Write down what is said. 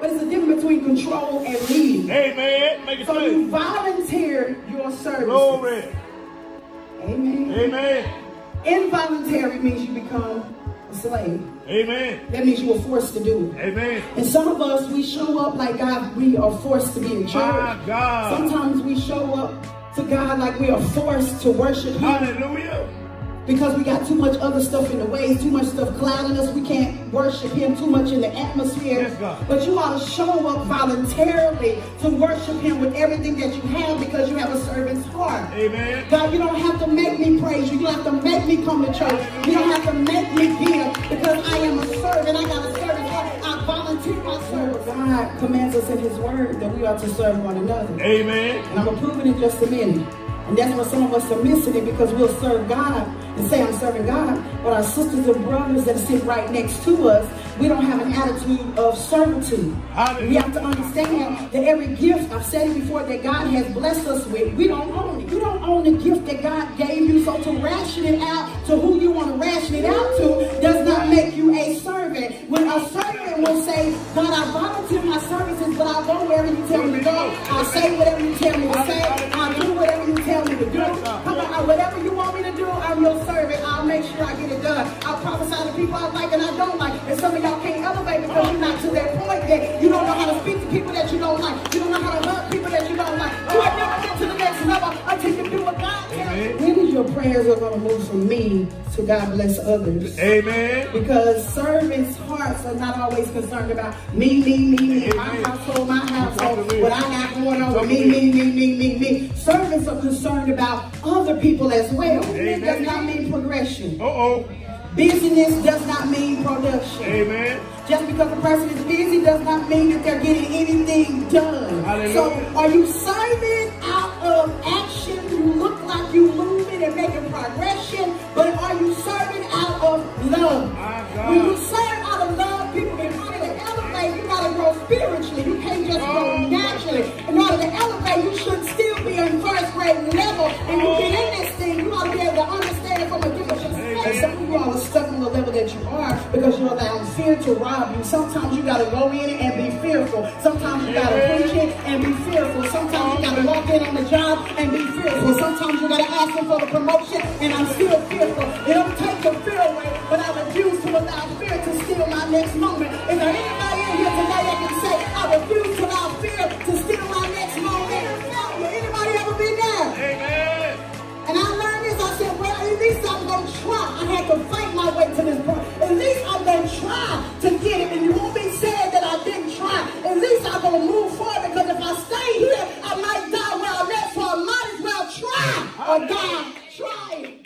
But it's a difference between control and leading. Amen. Make it So you volunteer your service. Glory. Amen. Amen. Involuntary means you become a slave. Amen. That means you were forced to do it. Amen. And some of us, we show up like God, we are forced to be in church. My God. Sometimes we show up to God like we are forced to worship Him Hallelujah. Because we got too much other stuff in the way, too much stuff clouding us. We can't worship Him too much in the atmosphere. Yes, But you ought to show up voluntarily to worship Him with everything that you have because you have a servant's heart. Amen. God, you don't have to make me praise you. You don't have to make me come to church. You don't have to make me give because I am a servant. I got a servant heart. I volunteer my service. Oh, God commands us in His Word that we ought to serve one another. Amen. And I'm going to prove it in just a minute. And that's where some of us are missing it because we'll serve God and say, I'm serving God. But our sisters and brothers that sit right next to us, we don't have an attitude of servitude. We have to understand that every gift, I've said it before, that God has blessed us with, we don't own it. You don't own the gift that God gave you. So to ration it out to who you want to ration it out to does not make you a servant. When a servant will say, God, I volunteer my services, but I'll go wherever you tell me to go. I'll say whatever you tell me to say. Tell me to. Come on, uh, whatever you want me to do, I'm your servant. I'll make sure I get it done. I'll prophesy to people I like and I don't like. And some of y'all can't elevate because you're not to that point yet. You don't know how to speak to people that you don't like. You don't know how to love people that you don't like. You ain't never get to the next level until you do what God tells you. When is your prayers are going to move from me to God bless others? Amen. Because servants' hearts are not always concerned about me, me, me, me, Amen. household, my Talk to household, me. what I got going on with me, me. me, me, me, me. Servants are concerned about other people as well. It does not mean progression. Uh-oh. Busyness does not mean production. Amen. Just because a person is busy does not mean that they're getting anything done. Hallelujah. So are you serving out of action? You look like you're moving and making progression, but are you serving out of love? My God. Level. And you get in this thing, you ought to be able to understand it from a different perspective. Some of you all are stuck on the level that you are because you're allowing fear to rob you. Sometimes you gotta go in and be fearful. Sometimes you gotta preach it and be fearful. Sometimes you gotta walk in on the job and be fearful. Sometimes you gotta ask them for the promotion and I'm still fearful. It don't take the fear away, but I refuse to allow fear to steal my next moment. Is to fight my way to this point. At least I'm going to try to get it. And you won't be sad that I didn't try. At least I'm going to move forward because if I stay here, I might die where I'm at. So I might as well try. Or die trying.